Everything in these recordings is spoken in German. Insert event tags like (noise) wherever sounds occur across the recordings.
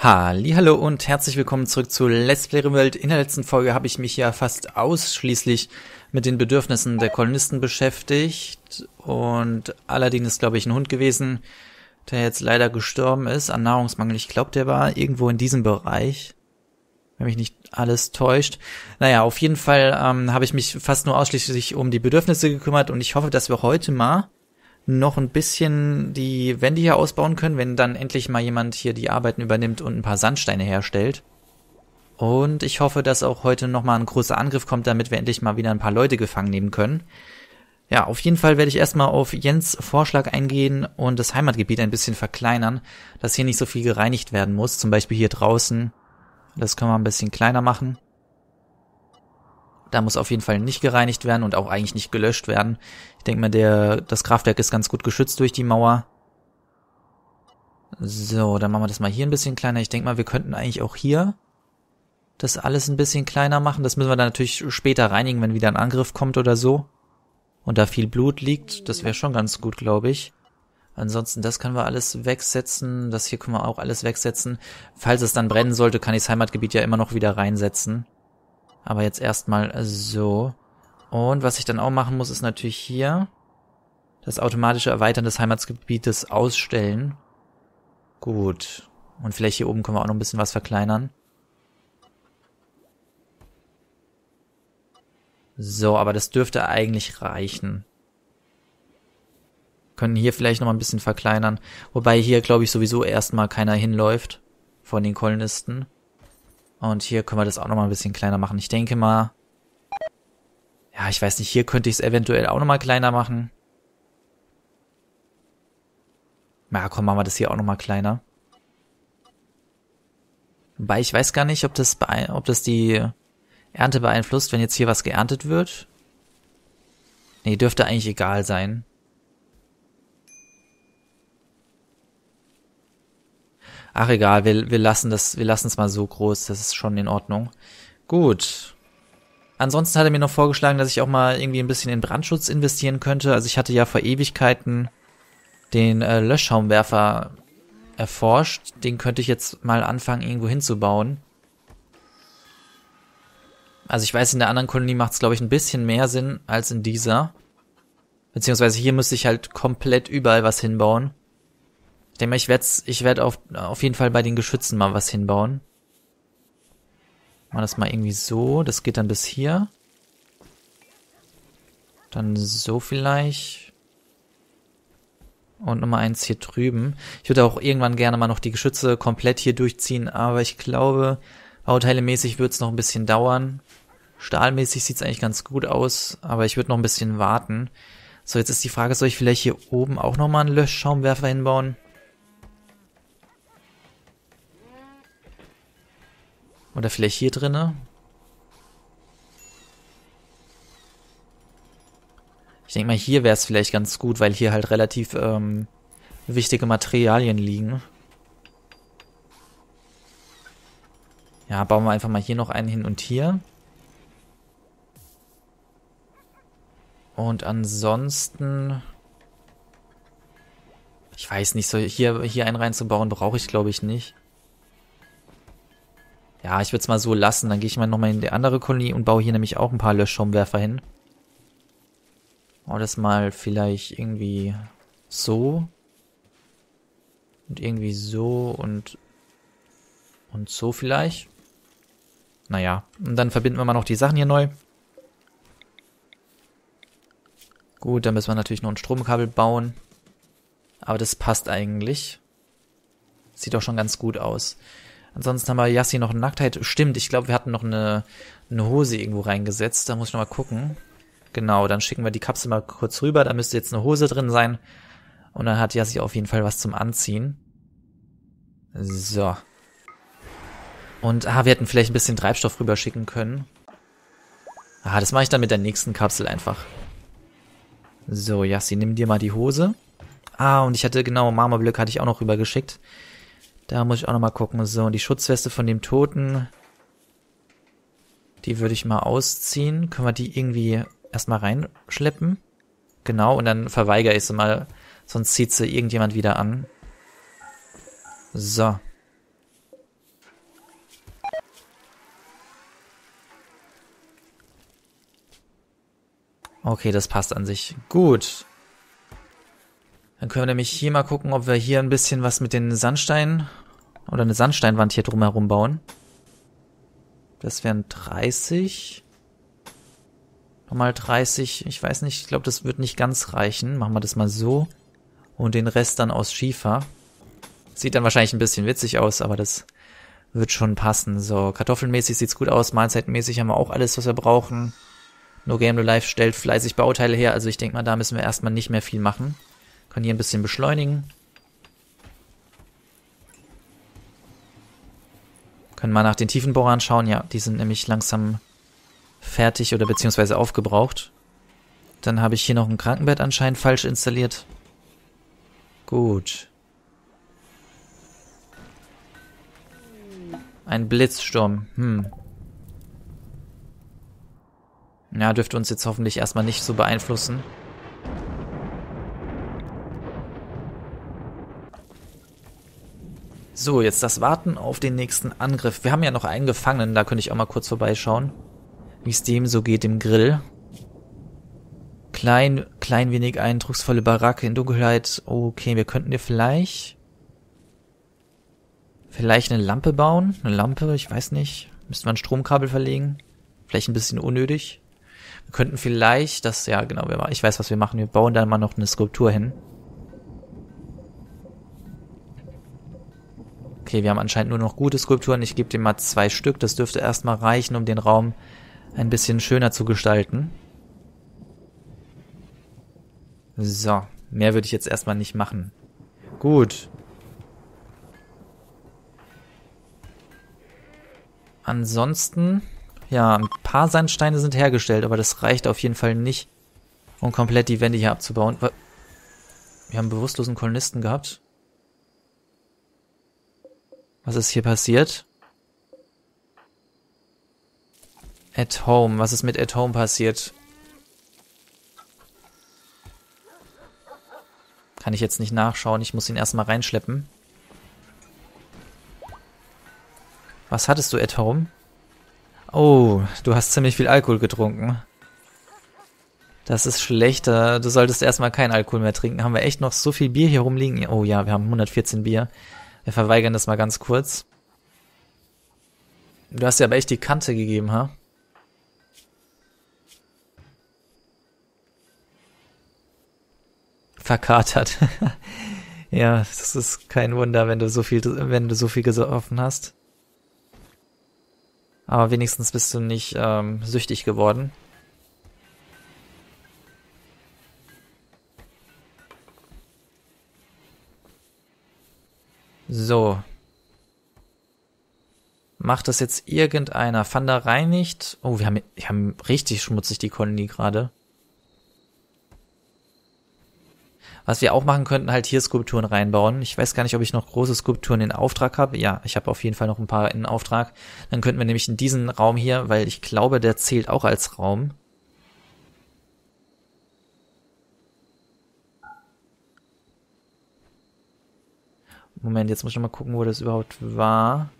Hallo und herzlich willkommen zurück zu Let's Play Rimworld. In der letzten Folge habe ich mich ja fast ausschließlich mit den Bedürfnissen der Kolonisten beschäftigt und Aladdin ist glaube ich ein Hund gewesen, der jetzt leider gestorben ist an Nahrungsmangel. Ich glaube, der war irgendwo in diesem Bereich, wenn mich nicht alles täuscht. Naja, auf jeden Fall ähm, habe ich mich fast nur ausschließlich um die Bedürfnisse gekümmert und ich hoffe, dass wir heute mal noch ein bisschen die Wände hier ausbauen können, wenn dann endlich mal jemand hier die Arbeiten übernimmt und ein paar Sandsteine herstellt. Und ich hoffe, dass auch heute nochmal ein großer Angriff kommt, damit wir endlich mal wieder ein paar Leute gefangen nehmen können. Ja, auf jeden Fall werde ich erstmal auf Jens Vorschlag eingehen und das Heimatgebiet ein bisschen verkleinern, dass hier nicht so viel gereinigt werden muss. Zum Beispiel hier draußen. Das können wir ein bisschen kleiner machen. Da muss auf jeden Fall nicht gereinigt werden und auch eigentlich nicht gelöscht werden. Ich denke mal, der, das Kraftwerk ist ganz gut geschützt durch die Mauer. So, dann machen wir das mal hier ein bisschen kleiner. Ich denke mal, wir könnten eigentlich auch hier das alles ein bisschen kleiner machen. Das müssen wir dann natürlich später reinigen, wenn wieder ein Angriff kommt oder so. Und da viel Blut liegt, das wäre schon ganz gut, glaube ich. Ansonsten, das können wir alles wegsetzen. Das hier können wir auch alles wegsetzen. Falls es dann brennen sollte, kann ich das Heimatgebiet ja immer noch wieder reinsetzen. Aber jetzt erstmal so. Und was ich dann auch machen muss, ist natürlich hier das automatische Erweitern des Heimatsgebietes ausstellen. Gut. Und vielleicht hier oben können wir auch noch ein bisschen was verkleinern. So, aber das dürfte eigentlich reichen. Können hier vielleicht noch mal ein bisschen verkleinern. Wobei hier, glaube ich, sowieso erstmal keiner hinläuft von den Kolonisten. Und hier können wir das auch noch mal ein bisschen kleiner machen. Ich denke mal, ja, ich weiß nicht, hier könnte ich es eventuell auch noch mal kleiner machen. Na komm, machen wir das hier auch noch mal kleiner. Wobei ich weiß gar nicht, ob das, ob das die Ernte beeinflusst, wenn jetzt hier was geerntet wird. Nee, dürfte eigentlich egal sein. Ach egal, wir, wir lassen das, wir lassen es mal so groß, das ist schon in Ordnung. Gut. Ansonsten hat er mir noch vorgeschlagen, dass ich auch mal irgendwie ein bisschen in Brandschutz investieren könnte. Also ich hatte ja vor Ewigkeiten den äh, Löschschaumwerfer erforscht. Den könnte ich jetzt mal anfangen, irgendwo hinzubauen. Also ich weiß, in der anderen Kolonie macht es, glaube ich, ein bisschen mehr Sinn als in dieser. Beziehungsweise hier müsste ich halt komplett überall was hinbauen. Ich denke mal, ich werde ich werd auf, auf jeden Fall bei den Geschützen mal was hinbauen. Mal das mal irgendwie so. Das geht dann bis hier. Dann so vielleicht. Und Nummer eins hier drüben. Ich würde auch irgendwann gerne mal noch die Geschütze komplett hier durchziehen, aber ich glaube, bauteilemäßig wird es noch ein bisschen dauern. Stahlmäßig sieht es eigentlich ganz gut aus, aber ich würde noch ein bisschen warten. So, jetzt ist die Frage, soll ich vielleicht hier oben auch nochmal einen Löschschaumwerfer hinbauen? Oder vielleicht hier drinne. Ich denke mal, hier wäre es vielleicht ganz gut, weil hier halt relativ ähm, wichtige Materialien liegen. Ja, bauen wir einfach mal hier noch einen hin und hier. Und ansonsten... Ich weiß nicht, so hier, hier einen reinzubauen brauche ich glaube ich nicht. Ja, ich würde es mal so lassen. Dann gehe ich mal nochmal in die andere Kolonie und baue hier nämlich auch ein paar Löschschirmwerfer hin. Oh, das mal vielleicht irgendwie so. Und irgendwie so und und so vielleicht. Naja, und dann verbinden wir mal noch die Sachen hier neu. Gut, dann müssen wir natürlich noch ein Stromkabel bauen. Aber das passt eigentlich. Sieht auch schon ganz gut aus. Ansonsten haben wir Yassi noch Nacktheit. Stimmt, ich glaube, wir hatten noch eine, eine Hose irgendwo reingesetzt. Da muss ich noch mal gucken. Genau, dann schicken wir die Kapsel mal kurz rüber. Da müsste jetzt eine Hose drin sein. Und dann hat Yassi auf jeden Fall was zum Anziehen. So. Und, ah, wir hätten vielleicht ein bisschen Treibstoff rüberschicken können. Ah, das mache ich dann mit der nächsten Kapsel einfach. So, Yassi, nimm dir mal die Hose. Ah, und ich hatte, genau, Marmorblöcke hatte ich auch noch rübergeschickt. Da muss ich auch nochmal gucken. So, und die Schutzweste von dem Toten, die würde ich mal ausziehen. Können wir die irgendwie erstmal reinschleppen? Genau, und dann verweigere ich sie mal, sonst zieht sie irgendjemand wieder an. So. Okay, das passt an sich. Gut. Dann können wir nämlich hier mal gucken, ob wir hier ein bisschen was mit den Sandsteinen oder eine Sandsteinwand hier drumherum bauen. Das wären 30. Nochmal 30. Ich weiß nicht, ich glaube, das wird nicht ganz reichen. Machen wir das mal so. Und den Rest dann aus Schiefer. Sieht dann wahrscheinlich ein bisschen witzig aus, aber das wird schon passen. So, kartoffelmäßig sieht's gut aus. Mahlzeitmäßig haben wir auch alles, was wir brauchen. No Game No Life stellt fleißig Bauteile her. Also ich denke mal, da müssen wir erstmal nicht mehr viel machen. Können hier ein bisschen beschleunigen. Können mal nach den Tiefenbohrern schauen. Ja, die sind nämlich langsam fertig oder beziehungsweise aufgebraucht. Dann habe ich hier noch ein Krankenbett anscheinend falsch installiert. Gut. Ein Blitzsturm. Hm. Ja, dürfte uns jetzt hoffentlich erstmal nicht so beeinflussen. So, jetzt das Warten auf den nächsten Angriff. Wir haben ja noch einen Gefangenen, da könnte ich auch mal kurz vorbeischauen wie es dem so geht im Grill. Klein, klein wenig eindrucksvolle Baracke in Dunkelheit. Okay, wir könnten dir vielleicht, vielleicht eine Lampe bauen. Eine Lampe, ich weiß nicht. Müssten wir ein Stromkabel verlegen. Vielleicht ein bisschen unnötig. Wir könnten vielleicht, das, ja genau, ich weiß, was wir machen. Wir bauen da mal noch eine Skulptur hin. Okay, wir haben anscheinend nur noch gute Skulpturen. Ich gebe dir mal zwei Stück. Das dürfte erstmal reichen, um den Raum ein bisschen schöner zu gestalten. So, mehr würde ich jetzt erstmal nicht machen. Gut. Ansonsten, ja, ein paar Sandsteine sind hergestellt, aber das reicht auf jeden Fall nicht, um komplett die Wände hier abzubauen. Wir haben bewusstlosen Kolonisten gehabt. Was ist hier passiert? At Home. Was ist mit At Home passiert? Kann ich jetzt nicht nachschauen. Ich muss ihn erstmal reinschleppen. Was hattest du at home? Oh, du hast ziemlich viel Alkohol getrunken. Das ist schlechter. Du solltest erstmal kein Alkohol mehr trinken. Haben wir echt noch so viel Bier hier rumliegen? Oh ja, wir haben 114 Bier. Wir verweigern das mal ganz kurz. Du hast dir aber echt die Kante gegeben, ha? verkatert. (laughs) ja, das ist kein Wunder, wenn du so viel, wenn du so viel gesoffen hast. Aber wenigstens bist du nicht ähm, süchtig geworden. So. Macht das jetzt irgendeiner? Fanda reinigt. Oh, wir haben, wir haben richtig schmutzig die Kolonie gerade. Was wir auch machen könnten, halt hier Skulpturen reinbauen. Ich weiß gar nicht, ob ich noch große Skulpturen in Auftrag habe. Ja, ich habe auf jeden Fall noch ein paar in Auftrag. Dann könnten wir nämlich in diesen Raum hier, weil ich glaube, der zählt auch als Raum. Moment, jetzt muss ich mal gucken, wo das überhaupt war.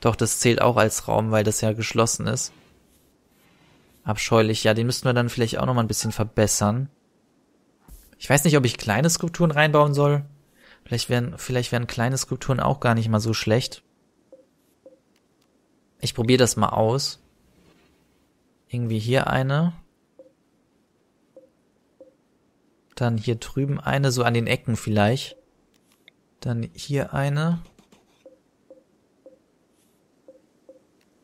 Doch, das zählt auch als Raum, weil das ja geschlossen ist. Abscheulich. Ja, den müssten wir dann vielleicht auch noch mal ein bisschen verbessern. Ich weiß nicht, ob ich kleine Skulpturen reinbauen soll. Vielleicht wären, vielleicht wären kleine Skulpturen auch gar nicht mal so schlecht. Ich probiere das mal aus. Irgendwie hier eine. Dann hier drüben eine, so an den Ecken vielleicht. Dann hier eine.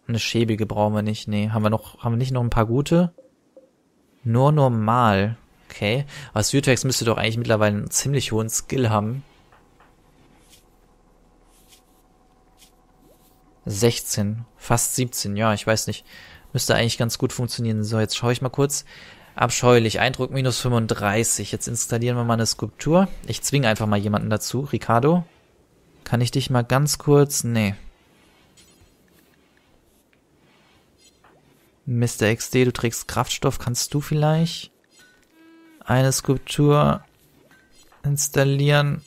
Eine schäbige brauchen wir nicht. Nee, haben wir noch, haben wir nicht noch ein paar gute? Nur normal. Okay. Aber Syrtex müsste doch eigentlich mittlerweile einen ziemlich hohen Skill haben. 16, fast 17, ja, ich weiß nicht. Müsste eigentlich ganz gut funktionieren. So, jetzt schaue ich mal kurz. Abscheulich, Eindruck minus 35. Jetzt installieren wir mal eine Skulptur. Ich zwinge einfach mal jemanden dazu. Ricardo, kann ich dich mal ganz kurz... Nee, Mr. XD, du trägst Kraftstoff, kannst du vielleicht eine Skulptur installieren?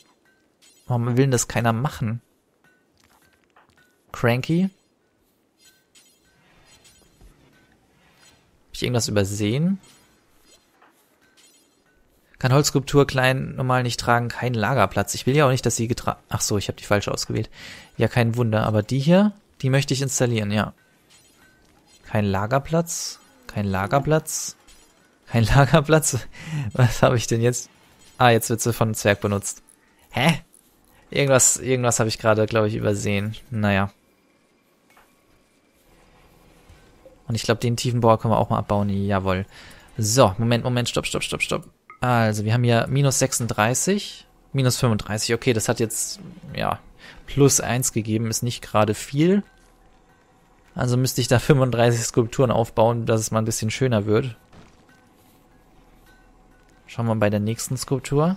Warum will denn das keiner machen? Cranky. Hab ich irgendwas übersehen? Kann Holzskulptur klein normal nicht tragen, kein Lagerplatz. Ich will ja auch nicht, dass sie getragen... Ach so, ich habe die falsche ausgewählt. Ja, kein Wunder. Aber die hier, die möchte ich installieren, ja. Kein Lagerplatz. Kein Lagerplatz. Kein (laughs) Lagerplatz. Was habe ich denn jetzt? Ah, jetzt wird sie von Zwerg benutzt. Hä? Irgendwas, irgendwas habe ich gerade, glaube ich, übersehen. Naja. Und ich glaube, den Tiefenbohrer können wir auch mal abbauen. Jawohl. So, Moment, Moment, stopp, stopp, stopp, stopp. Also, wir haben hier minus 36, minus 35. Okay, das hat jetzt, ja, plus 1 gegeben. Ist nicht gerade viel. Also müsste ich da 35 Skulpturen aufbauen, dass es mal ein bisschen schöner wird. Schauen wir bei der nächsten Skulptur.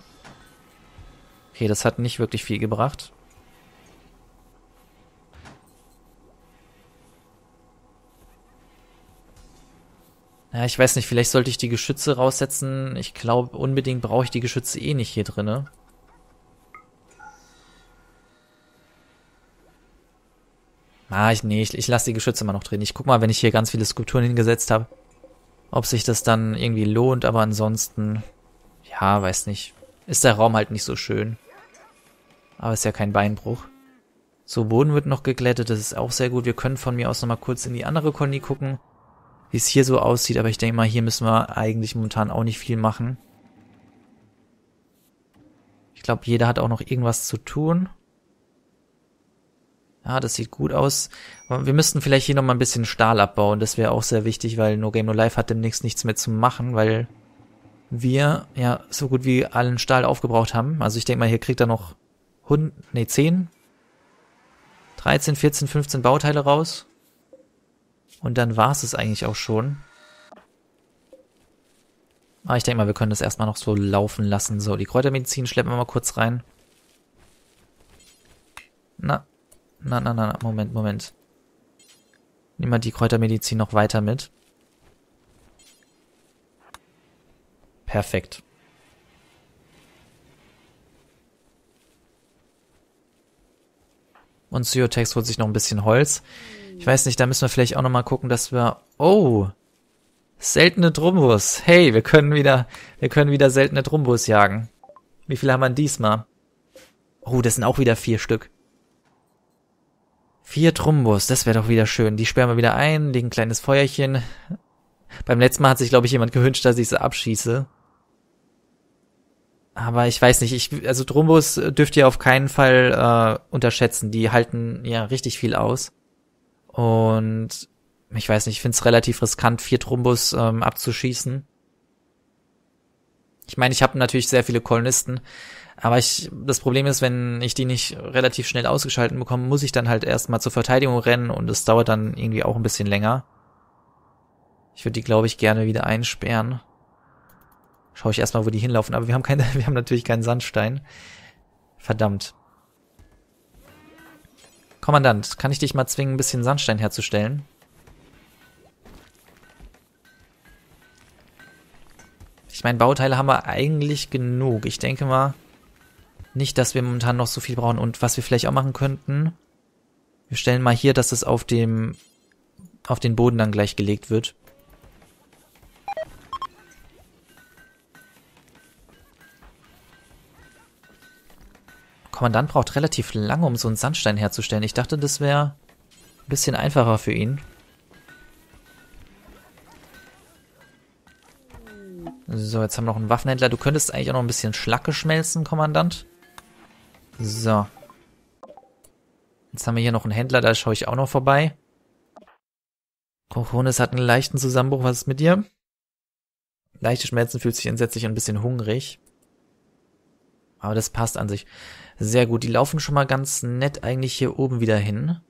Okay, das hat nicht wirklich viel gebracht. Ja, ich weiß nicht, vielleicht sollte ich die Geschütze raussetzen. Ich glaube, unbedingt brauche ich die Geschütze eh nicht hier drinne. Ah, ich, nee, ich, ich lasse die Geschütze mal noch drin. Ich guck mal, wenn ich hier ganz viele Skulpturen hingesetzt habe, ob sich das dann irgendwie lohnt, aber ansonsten, ja, weiß nicht. Ist der Raum halt nicht so schön. Aber ist ja kein Beinbruch. So, Boden wird noch geglättet, das ist auch sehr gut. Wir können von mir aus nochmal kurz in die andere Kolonie gucken wie es hier so aussieht, aber ich denke mal, hier müssen wir eigentlich momentan auch nicht viel machen. Ich glaube, jeder hat auch noch irgendwas zu tun. Ja, das sieht gut aus. Wir müssten vielleicht hier nochmal ein bisschen Stahl abbauen. Das wäre auch sehr wichtig, weil No Game No Life hat demnächst nichts mehr zu machen, weil wir ja so gut wie allen Stahl aufgebraucht haben. Also ich denke mal, hier kriegt er noch 100, nee, 10, 13, 14, 15 Bauteile raus. Und dann war es es eigentlich auch schon. Aber ich denke mal, wir können das erstmal noch so laufen lassen. So, die Kräutermedizin schleppen wir mal kurz rein. Na, na, na, na, Moment, Moment. Nehmen wir die Kräutermedizin noch weiter mit. Perfekt. Und Cyotex holt sich noch ein bisschen Holz. Ich weiß nicht, da müssen wir vielleicht auch nochmal gucken, dass wir... Oh! Seltene Drumbus. Hey, wir können wieder, wir können wieder seltene Drumbus jagen. Wie viele haben wir diesmal? Oh, das sind auch wieder vier Stück. Vier Drumbus, das wäre doch wieder schön. Die sperren wir wieder ein, legen ein kleines Feuerchen. Beim letzten Mal hat sich, glaube ich, jemand gewünscht, dass ich sie abschieße. Aber ich weiß nicht, ich, also Drumbus dürft ihr auf keinen Fall äh, unterschätzen. Die halten ja richtig viel aus. Und ich weiß nicht, ich finde es relativ riskant, vier Trumbus ähm, abzuschießen. Ich meine, ich habe natürlich sehr viele Kolonisten, aber ich, das Problem ist, wenn ich die nicht relativ schnell ausgeschalten bekomme, muss ich dann halt erstmal zur Verteidigung rennen und es dauert dann irgendwie auch ein bisschen länger. Ich würde die, glaube ich, gerne wieder einsperren. Schaue ich erstmal, wo die hinlaufen, aber wir haben keine, (laughs) wir haben natürlich keinen Sandstein. Verdammt. Kommandant, kann ich dich mal zwingen, ein bisschen Sandstein herzustellen? Ich meine, Bauteile haben wir eigentlich genug. Ich denke mal nicht, dass wir momentan noch so viel brauchen. Und was wir vielleicht auch machen könnten, wir stellen mal hier, dass es auf dem auf den Boden dann gleich gelegt wird. Kommandant braucht relativ lange, um so einen Sandstein herzustellen. Ich dachte, das wäre ein bisschen einfacher für ihn. So, jetzt haben wir noch einen Waffenhändler. Du könntest eigentlich auch noch ein bisschen Schlacke schmelzen, Kommandant. So. Jetzt haben wir hier noch einen Händler, da schaue ich auch noch vorbei. Kochonis hat einen leichten Zusammenbruch. Was ist mit dir? Leichte Schmerzen, fühlt sich entsetzlich ein bisschen hungrig. Aber das passt an sich. Sehr gut, die laufen schon mal ganz nett eigentlich hier oben wieder hin.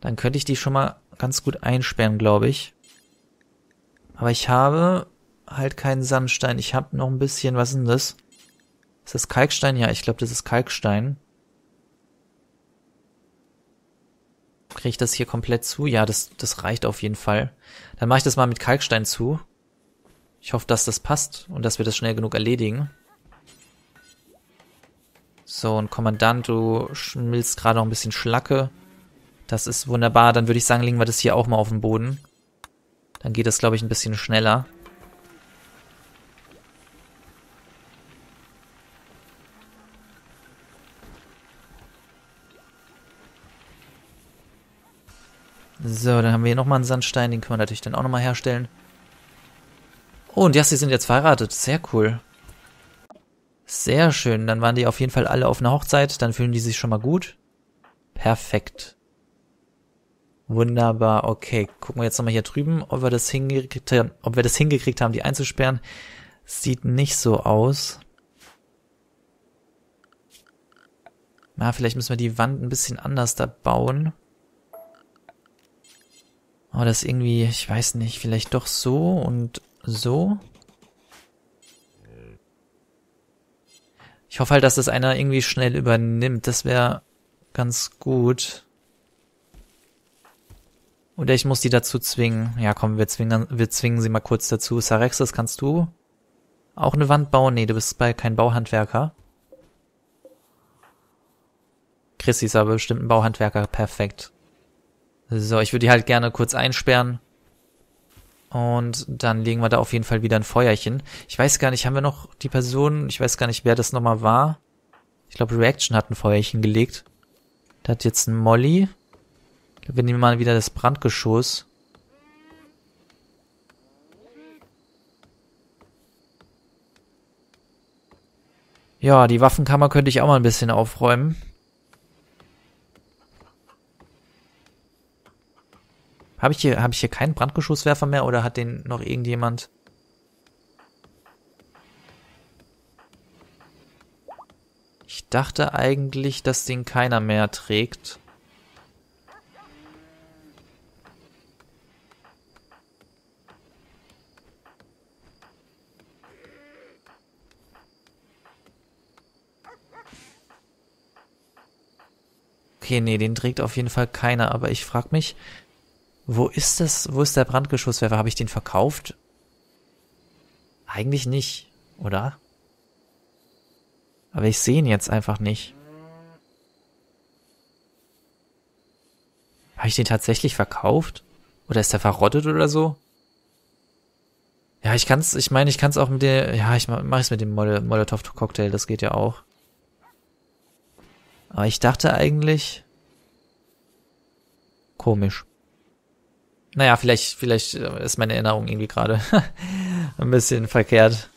Dann könnte ich die schon mal ganz gut einsperren, glaube ich. Aber ich habe halt keinen Sandstein. Ich habe noch ein bisschen, was ist denn das? Ist das Kalkstein? Ja, ich glaube, das ist Kalkstein. Kriege ich das hier komplett zu? Ja, das, das reicht auf jeden Fall. Dann mache ich das mal mit Kalkstein zu. Ich hoffe, dass das passt und dass wir das schnell genug erledigen. So, und Kommandant, du schmilzt gerade noch ein bisschen Schlacke. Das ist wunderbar. Dann würde ich sagen, legen wir das hier auch mal auf den Boden. Dann geht das, glaube ich, ein bisschen schneller. So, dann haben wir hier nochmal einen Sandstein, den können wir natürlich dann auch nochmal herstellen. Oh, und ja, sie sind jetzt verheiratet. Sehr cool. Sehr schön. Dann waren die auf jeden Fall alle auf einer Hochzeit. Dann fühlen die sich schon mal gut. Perfekt. Wunderbar. Okay, gucken wir jetzt nochmal hier drüben, ob wir das hingekriegt haben, ob wir das hingekriegt haben, die einzusperren. Sieht nicht so aus. Na, vielleicht müssen wir die Wand ein bisschen anders da bauen. Aber das irgendwie, ich weiß nicht, vielleicht doch so und so. Ich hoffe halt, dass das einer irgendwie schnell übernimmt. Das wäre ganz gut. Oder ich muss die dazu zwingen. Ja, komm, wir zwingen, wir zwingen sie mal kurz dazu. Sarexis, kannst du auch eine Wand bauen? Nee, du bist bei kein Bauhandwerker. Chrissy ist aber bestimmt ein Bauhandwerker. Perfekt. So, ich würde die halt gerne kurz einsperren. Und dann legen wir da auf jeden Fall wieder ein Feuerchen. Ich weiß gar nicht, haben wir noch die Person, ich weiß gar nicht, wer das nochmal war. Ich glaube, Reaction hat ein Feuerchen gelegt. Da hat jetzt ein Molly. Wir nehmen mal wieder das Brandgeschoss. Ja, die Waffenkammer könnte ich auch mal ein bisschen aufräumen. Habe ich hier, habe ich hier keinen Brandgeschosswerfer mehr oder hat den noch irgendjemand? Ich dachte eigentlich, dass den keiner mehr trägt. Okay, nee, den trägt auf jeden Fall keiner, aber ich frag mich, wo ist das? Wo ist der Brandgeschosswerfer? Habe ich den verkauft? Eigentlich nicht, oder? Aber ich sehe ihn jetzt einfach nicht. Habe ich den tatsächlich verkauft? Oder ist der verrottet oder so? Ja, ich kann's, ich meine, ich kann's auch mit der, ja, ich mache es mit dem Mol Molotov-Cocktail, das geht ja auch. Aber ich dachte eigentlich, komisch. Naja, vielleicht, vielleicht äh, ist meine Erinnerung irgendwie gerade (laughs) ein bisschen verkehrt.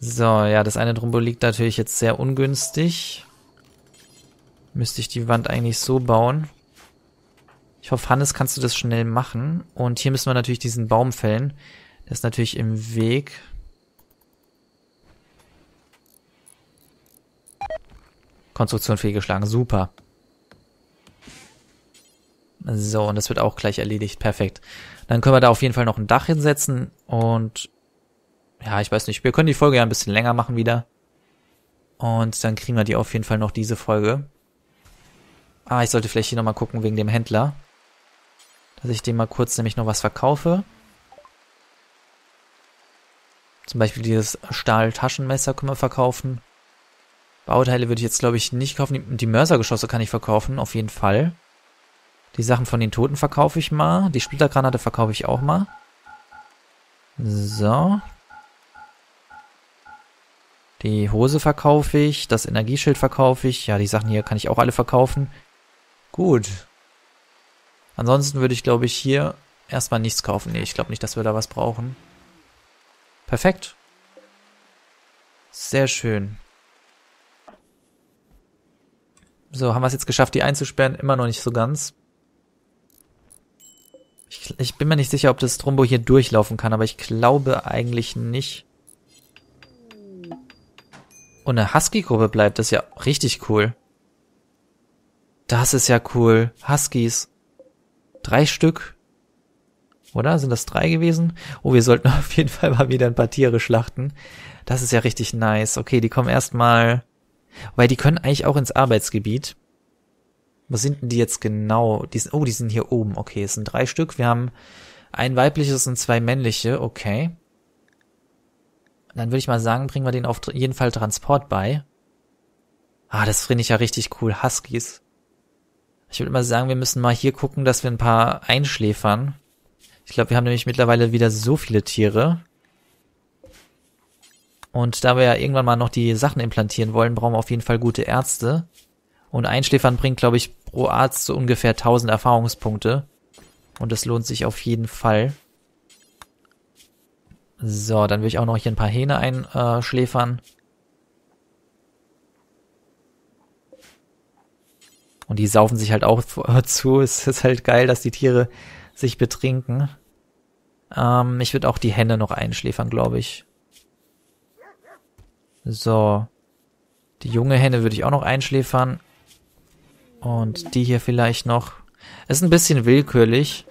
So, ja, das eine Drumbo liegt natürlich jetzt sehr ungünstig. Müsste ich die Wand eigentlich so bauen. Ich hoffe, Hannes, kannst du das schnell machen. Und hier müssen wir natürlich diesen Baum fällen. Der ist natürlich im Weg. Konstruktion fehlgeschlagen. Super. So, und das wird auch gleich erledigt. Perfekt. Dann können wir da auf jeden Fall noch ein Dach hinsetzen und ja, ich weiß nicht, wir können die Folge ja ein bisschen länger machen wieder. Und dann kriegen wir die auf jeden Fall noch diese Folge. Ah, ich sollte vielleicht hier nochmal gucken wegen dem Händler. Dass ich dem mal kurz nämlich noch was verkaufe. Zum Beispiel dieses Stahl-Taschenmesser können wir verkaufen. Bauteile würde ich jetzt, glaube ich, nicht kaufen. Die, Mörsergeschosse kann ich verkaufen, auf jeden Fall. Die Sachen von den Toten verkaufe ich mal. Die Splittergranate verkaufe ich auch mal. So. Die Hose verkaufe ich. Das Energieschild verkaufe ich. Ja, die Sachen hier kann ich auch alle verkaufen. Gut. Ansonsten würde ich, glaube ich, hier erstmal nichts kaufen. Nee, ich glaube nicht, dass wir da was brauchen. Perfekt. Sehr schön. So, haben wir es jetzt geschafft, die einzusperren? Immer noch nicht so ganz. Ich, ich bin mir nicht sicher, ob das Trumbo hier durchlaufen kann, aber ich glaube eigentlich nicht. Und eine Husky-Gruppe bleibt, das ist ja richtig cool. Das ist ja cool. Huskies. Drei Stück. Oder? Sind das drei gewesen? Oh, wir sollten (laughs) auf jeden Fall mal wieder ein paar Tiere schlachten. Das ist ja richtig nice. Okay, die kommen erstmal. Weil die können eigentlich auch ins Arbeitsgebiet. Was sind denn die jetzt genau? Die sind, oh, die sind hier oben. Okay, es sind drei Stück. Wir haben ein weibliches und zwei männliche. Okay. Dann würde ich mal sagen, bringen wir den auf jeden Fall Transport bei. Ah, das finde ich ja richtig cool. Huskies. Ich würde mal sagen, wir müssen mal hier gucken, dass wir ein paar einschläfern. Ich glaube, wir haben nämlich mittlerweile wieder so viele Tiere. Und da wir ja irgendwann mal noch die Sachen implantieren wollen, brauchen wir auf jeden Fall gute Ärzte. Und Einschläfern bringt, glaube ich, pro Arzt so ungefähr 1000 Erfahrungspunkte. Und das lohnt sich auf jeden Fall. So, dann will ich auch noch hier ein paar Hähne einschläfern. Und die saufen sich halt auch (laughs) zu. Es ist halt geil, dass die Tiere sich betrinken. Ähm, ich würde auch die Hände noch einschläfern, glaube ich. So. Die junge Henne würde ich auch noch einschläfern. Und die hier vielleicht noch. Ist ein bisschen willkürlich.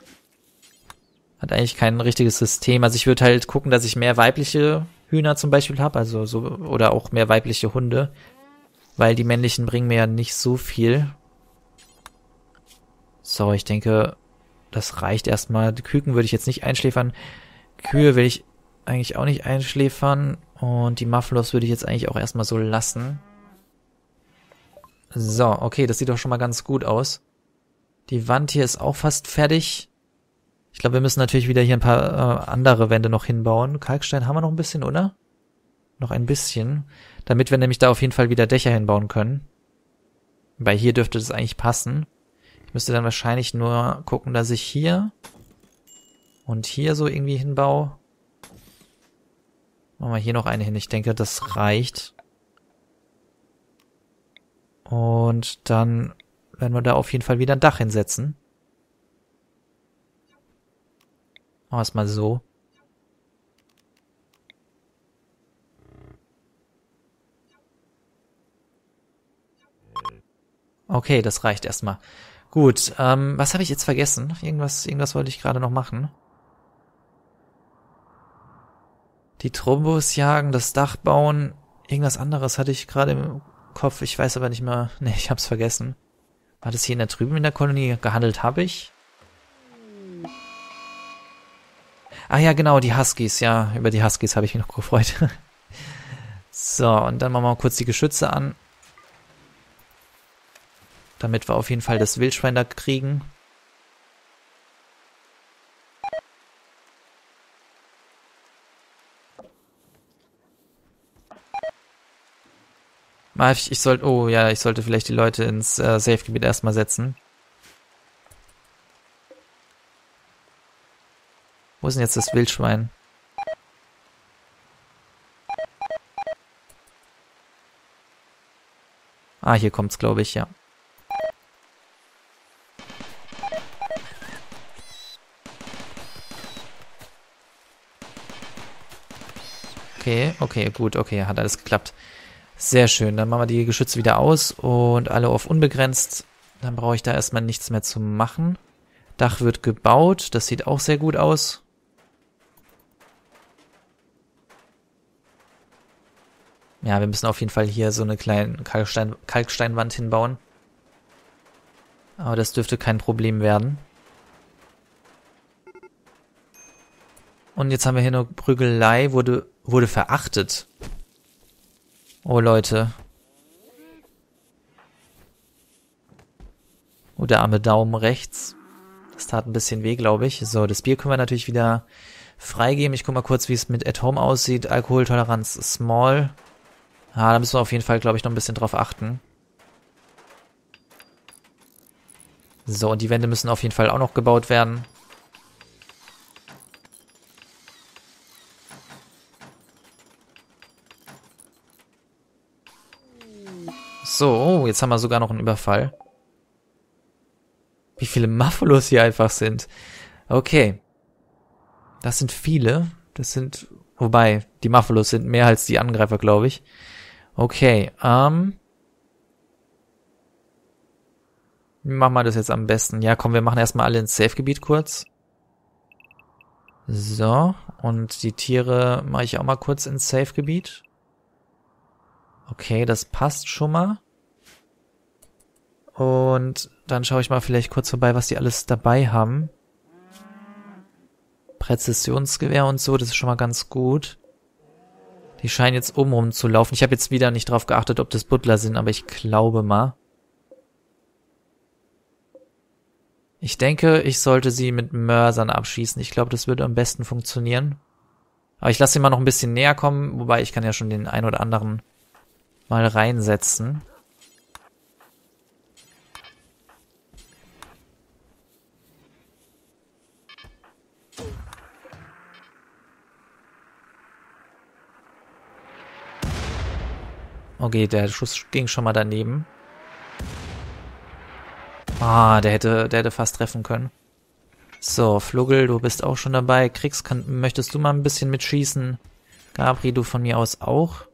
Hat eigentlich kein richtiges System. Also ich würde halt gucken, dass ich mehr weibliche Hühner zum Beispiel habe, also so, oder auch mehr weibliche Hunde. Weil die männlichen bringen mir ja nicht so viel. So, ich denke, das reicht erstmal. Küken würde ich jetzt nicht einschläfern. Kühe will ich eigentlich auch nicht einschläfern. Und die Mufflos würde ich jetzt eigentlich auch erstmal so lassen. So, okay, das sieht doch schon mal ganz gut aus. Die Wand hier ist auch fast fertig. Ich glaube, wir müssen natürlich wieder hier ein paar äh, andere Wände noch hinbauen. Kalkstein haben wir noch ein bisschen, oder? Noch ein bisschen. Damit wir nämlich da auf jeden Fall wieder Dächer hinbauen können. Weil hier dürfte das eigentlich passen. Ich müsste dann wahrscheinlich nur gucken, dass ich hier und hier so irgendwie hinbaue. Machen wir hier noch eine hin. Ich denke, das reicht. Und dann werden wir da auf jeden Fall wieder ein Dach hinsetzen. Machen wir mal so. Okay, das reicht erstmal. Gut, ähm, was habe ich jetzt vergessen? Irgendwas, irgendwas wollte ich gerade noch machen. Die Trombos jagen, das Dach bauen, irgendwas anderes hatte ich gerade im Kopf. Ich weiß aber nicht mehr. (laughs) Nee, ich hab's vergessen. War das hier in der drüben in der Kolonie? Gehandelt habe ich? Ah ja, genau, die Huskies. Ja, über die Huskies habe ich mich noch gefreut. (laughs) so, und dann machen wir mal kurz die Geschütze an. Damit wir auf jeden Fall das Wildschwein da kriegen. Ich, ich sollte, oh ja, ich sollte vielleicht die Leute ins äh, Safe-Gebiet erstmal setzen. Wo ist denn jetzt das Wildschwein? Ah, hier kommt's, glaube ich, ja. Okay, okay, gut, okay, hat alles geklappt. Sehr schön, dann machen wir die Geschütze wieder aus und alle auf unbegrenzt. Dann brauche ich da erstmal nichts mehr zu machen. Dach wird gebaut, das sieht auch sehr gut aus. Ja, wir müssen auf jeden Fall hier so eine kleine Kalkstein Kalksteinwand hinbauen. Aber das dürfte kein Problem werden. Und jetzt haben wir hier eine Prügelei, wurde, wurde verachtet. Oh, Leute. Oh, der arme Daumen rechts. Das tat ein bisschen weh, glaube ich. So, das Bier können wir natürlich wieder freigeben. Ich guck mal kurz, wie es mit At Home aussieht. Alkoholtoleranz small. Ah, da müssen wir auf jeden Fall, glaube ich, noch ein bisschen drauf achten. So, und die Wände müssen auf jeden Fall auch noch gebaut werden. So, oh, jetzt haben wir sogar noch einen Überfall. Wie viele Muffalos hier einfach sind. Okay. Das sind viele. Das sind, wobei, die Muffalos sind mehr als die Angreifer, glaube ich. Okay, ähm. Wie machen wir das jetzt am besten? Ja, komm, wir machen erstmal alle ins Safe-Gebiet kurz. So, und die Tiere mache ich auch mal kurz ins Safe-Gebiet. Okay, das passt schon mal. Und dann schaue ich mal vielleicht kurz vorbei, was die alles dabei haben. Präzisionsgewehr und so, das ist schon mal ganz gut. Die scheinen jetzt oben zu laufen. Ich habe jetzt wieder nicht drauf geachtet, ob das Butler sind, aber ich glaube mal. Ich denke, ich sollte sie mit Mörsern abschießen. Ich glaube, das würde am besten funktionieren. Aber ich lasse sie mal noch ein bisschen näher kommen, wobei ich kann ja schon den ein oder anderen mal reinsetzen. Okay, der Schuss ging schon mal daneben. Ah, der hätte, der hätte fast treffen können. So, Flugel, du bist auch schon dabei. Kriegs, möchtest du mal ein bisschen mitschießen? Gabri, du von mir aus auch.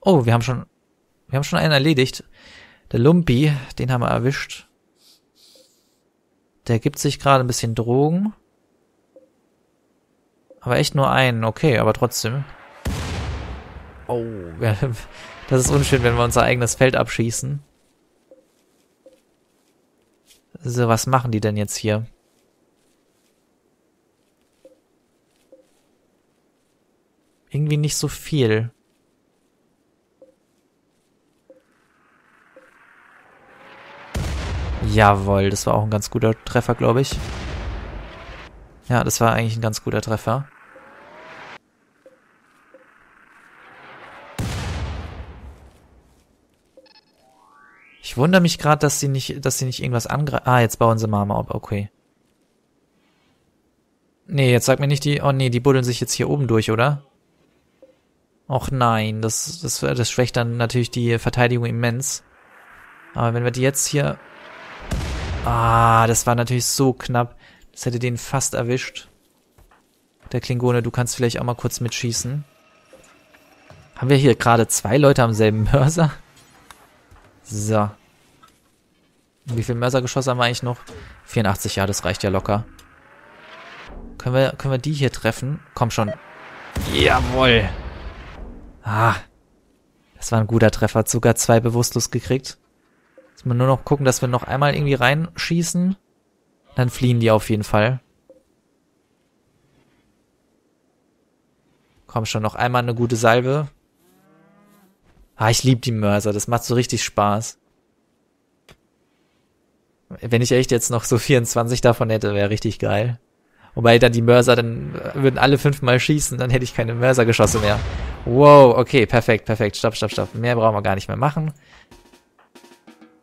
Oh, wir haben schon, wir haben schon einen erledigt. Der Lumpi, den haben wir erwischt. Der gibt sich gerade ein bisschen Drogen. Aber echt nur einen, okay, aber trotzdem. Oh, (laughs) das ist unschön, wenn wir unser eigenes Feld abschießen. So, was machen die denn jetzt hier? Irgendwie nicht so viel. Jawohl, das war auch ein ganz guter Treffer, glaube ich. Ja, das war eigentlich ein ganz guter Treffer. Ich wundere mich gerade, dass sie nicht, dass sie nicht irgendwas angreifen. Ah, jetzt bauen sie Mama ab, okay. Nee, jetzt sag mir nicht die, oh nee, die buddeln sich jetzt hier oben durch, oder? Och nein, das, das, das schwächt dann natürlich die Verteidigung immens. Aber wenn wir die jetzt hier... Ah, das war natürlich so knapp. Das hätte den fast erwischt. Der Klingone, du kannst vielleicht auch mal kurz mitschießen. Haben wir hier gerade zwei Leute am selben Mörser? So. Wie viel Mörsergeschosse haben wir eigentlich noch? 84, ja, das reicht ja locker. Können wir, können wir die hier treffen? Komm schon. Jawoll. Ah. Das war ein guter Treffer. Sogar zwei bewusstlos gekriegt. Jetzt mal nur noch gucken, dass wir noch einmal irgendwie reinschießen. Dann fliehen die auf jeden Fall. Komm schon, noch einmal eine gute Salve. Ah, ich liebe die Mörser. Das macht so richtig Spaß. Wenn ich echt jetzt noch so 24 davon hätte, wäre richtig geil. Wobei dann die Mörser, dann würden alle fünfmal schießen, dann hätte ich keine Mörsergeschosse mehr. Wow, okay, perfekt, perfekt. Stopp, stopp, stopp. Mehr brauchen wir gar nicht mehr machen.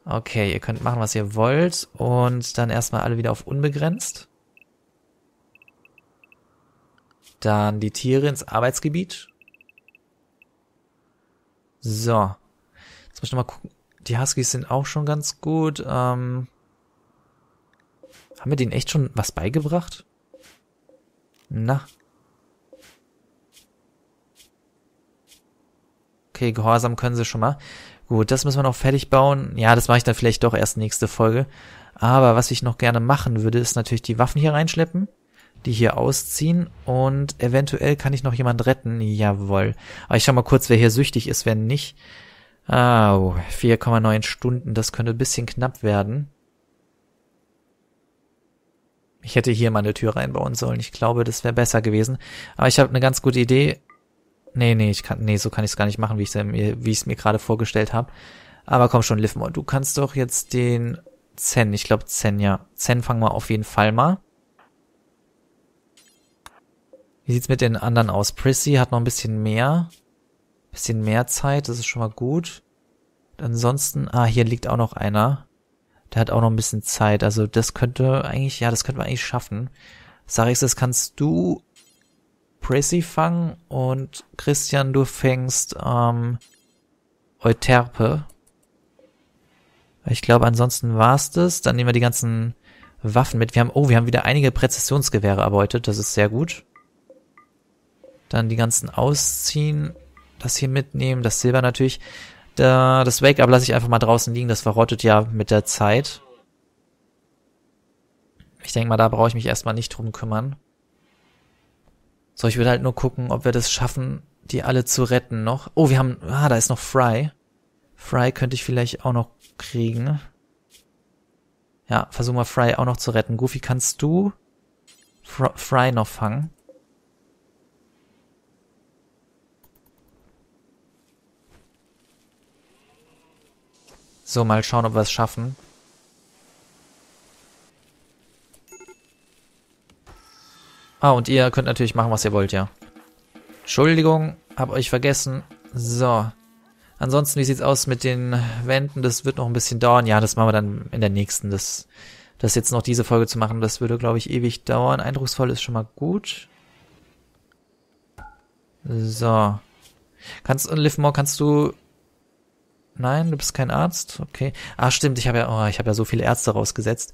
Okay, ihr könnt machen, was ihr wollt. Und dann erstmal alle wieder auf unbegrenzt. Dann die Tiere ins Arbeitsgebiet. So. Jetzt muss ich nochmal gucken. Die Huskies sind auch schon ganz gut. Ähm, haben wir denen echt schon was beigebracht? Na. Okay, Gehorsam können sie schon mal. Gut, das müssen wir noch fertig bauen. Ja, das mache ich dann vielleicht doch erst nächste Folge. Aber was ich noch gerne machen würde, ist natürlich die Waffen hier reinschleppen, die hier ausziehen und eventuell kann ich noch jemand retten. Jawohl. Aber ich schau mal kurz, wer hier süchtig ist, wer nicht. Ah, 4,9 Stunden, das könnte ein bisschen knapp werden. Ich hätte hier mal eine Tür reinbauen sollen. Ich glaube, das wäre besser gewesen. Aber ich habe eine ganz gute Idee. Nee, nee, ich kann, nee, so kann ich es gar nicht machen, wie ich es mir, wie ich es mir gerade vorgestellt habe. Aber komm schon, Livmore, du kannst doch jetzt den Zen, ich glaube Zen, ja. Zen fangen wir auf jeden Fall mal. Wie sieht's mit den anderen aus? Prissy hat noch ein bisschen mehr. Bisschen mehr Zeit, das ist schon mal gut. Ansonsten, ah, hier liegt auch noch einer. Der hat auch noch ein bisschen Zeit. Also das könnte eigentlich, ja, das könnte man eigentlich schaffen. Sarix, das kannst du Prissy fangen und Christian, du fängst ähm, Euterpe. Ich glaube, ansonsten war's das. Dann nehmen wir die ganzen Waffen mit. Wir haben, oh, wir haben wieder einige Präzisionsgewehre erbeutet. Das ist sehr gut. Dann die ganzen ausziehen. Das hier mitnehmen. Das Silber natürlich. Da, das Wake-Up lasse ich einfach mal draußen liegen, das verrottet ja mit der Zeit. Ich denke mal, da brauche ich mich erstmal nicht drum kümmern. So, ich würde halt nur gucken, ob wir das schaffen, die alle zu retten noch. Oh, wir haben, ah, da ist noch Fry. Fry könnte ich vielleicht auch noch kriegen. Ja, versuchen wir Fry auch noch zu retten. Goofy, kannst du Fry noch fangen? So, mal schauen, ob wir es schaffen. Ah, und ihr könnt natürlich machen, was ihr wollt, ja. Entschuldigung, hab euch vergessen. So. Ansonsten, wie sieht's aus mit den Wänden? Das wird noch ein bisschen dauern. Ja, das machen wir dann in der nächsten. Das, das jetzt noch diese Folge zu machen, das würde, glaube ich, ewig dauern. Eindrucksvoll ist schon mal gut. So. Kannst, Liv kannst du Nein, du bist kein Arzt. Okay. Ah, stimmt, ich habe ja, oh, ich habe ja so viele Ärzte rausgesetzt.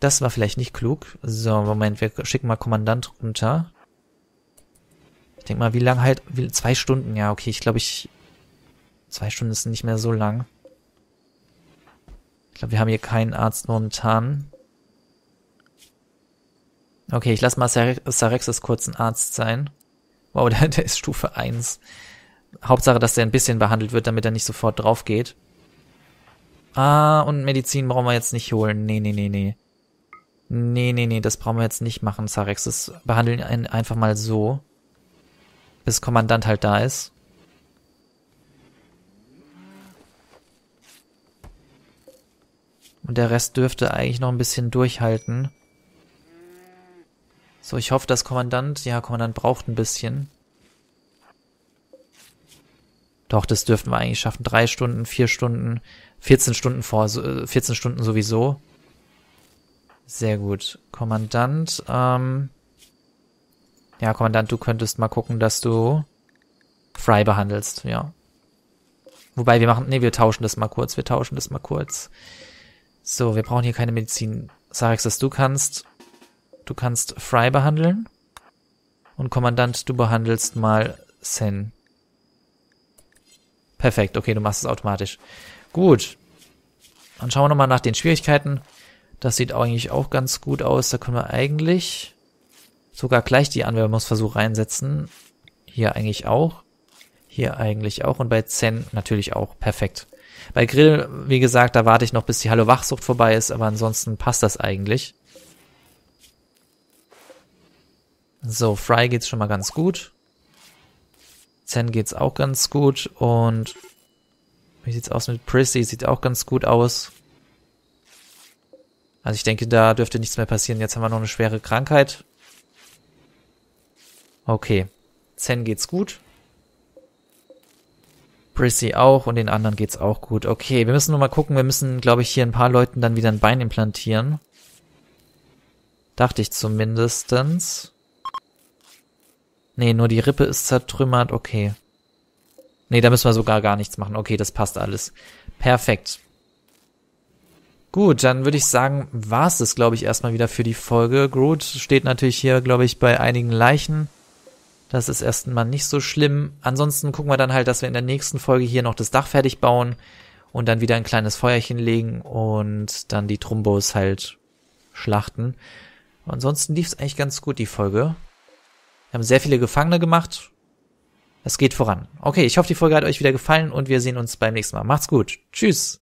Das war vielleicht nicht klug. So, Moment, wir schicken mal Kommandant runter. Ich denke mal, wie lang halt, wie, zwei Stunden, ja, okay, ich glaube, ich, zwei Stunden ist nicht mehr so lang. Ich glaube, wir haben hier keinen Arzt momentan. Okay, ich lasse mal Sarexis kurz ein Arzt sein. Wow, (laughs) der, der ist Stufe 1. Hauptsache, dass der ein bisschen behandelt wird, damit er nicht sofort drauf geht. Ah, und Medizin brauchen wir jetzt nicht holen. Nee, nee, nee, nee. Nee, nee, nee, das brauchen wir jetzt nicht machen, Zarex. Das behandeln ihn einfach mal so. Bis Kommandant halt da ist. Und der Rest dürfte eigentlich noch ein bisschen durchhalten. So, ich hoffe, dass Kommandant, ja, Kommandant braucht ein bisschen. Doch, das dürften wir eigentlich schaffen. Drei Stunden, vier Stunden, 14 Stunden vor, 14 Stunden sowieso. Sehr gut. Kommandant, ähm, ja, Kommandant, du könntest mal gucken, dass du Fry behandelst, ja. Wobei wir machen, nee, wir tauschen das mal kurz, wir tauschen das mal kurz. So, wir brauchen hier keine Medizin. Sarex, dass du kannst, du kannst Fry behandeln. Und Kommandant, du behandelst mal Sen. Perfekt, okay, du machst es automatisch. Gut. Dann schauen wir nochmal nach den Schwierigkeiten. Das sieht eigentlich auch ganz gut aus. Da können wir eigentlich sogar gleich die Anwerbungsversuche reinsetzen. Hier eigentlich auch. Hier eigentlich auch. Und bei Zen natürlich auch. Perfekt. Bei Grill, wie gesagt, da warte ich noch, bis die Hallo Wachsucht vorbei ist, aber ansonsten passt das eigentlich. So, Fry geht's schon mal ganz gut. Zen geht's auch ganz gut und wie sieht's aus mit Prissy? Sieht auch ganz gut aus. Also ich denke, da dürfte nichts mehr passieren. Jetzt haben wir noch eine schwere Krankheit. Okay. Zen geht's gut. Prissy auch und den anderen geht's auch gut. Okay, wir müssen nur mal gucken. Wir müssen, glaube ich, hier ein paar Leuten dann wieder ein Bein implantieren. Dachte ich zumindestens. Nee, nur die Rippe ist zertrümmert, okay. Nee, da müssen wir sogar gar nichts machen. Okay, das passt alles. Perfekt. Gut, dann würde ich sagen, war es das, glaube ich, erstmal wieder für die Folge. Groot steht natürlich hier, glaube ich, bei einigen Leichen. Das ist erstmal nicht so schlimm. Ansonsten gucken wir dann halt, dass wir in der nächsten Folge hier noch das Dach fertig bauen und dann wieder ein kleines Feuerchen legen und dann die Trumbos halt schlachten. Ansonsten lief es eigentlich ganz gut, die Folge. Wir haben sehr viele Gefangene gemacht. Es geht voran. Okay, ich hoffe, die Folge hat euch wieder gefallen und wir sehen uns beim nächsten Mal. Macht's gut. Tschüss.